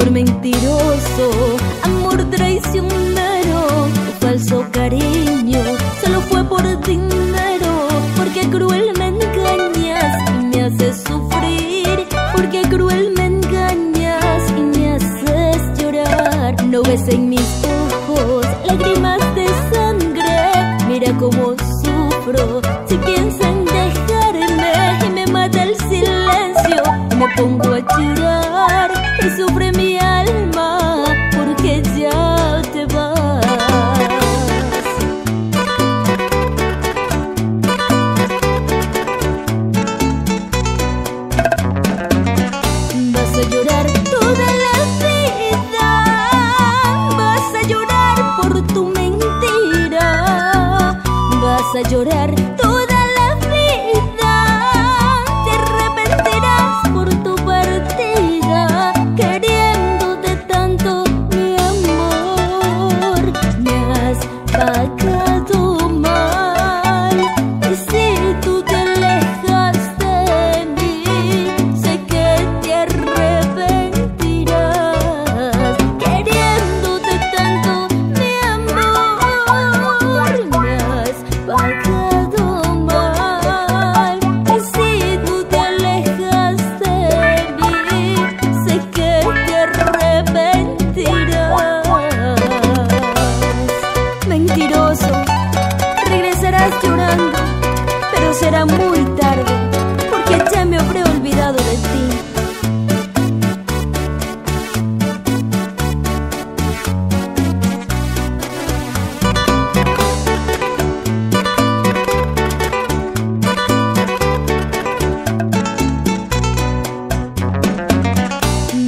amor mentiroso, amor traicionero, falso cariño. Llorar muy tarde, porque ya me habré olvidado de ti.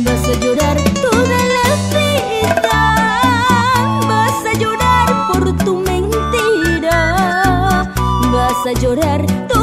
Vas a llorar toda la vida, vas a llorar por tu mentira, vas a llorar toda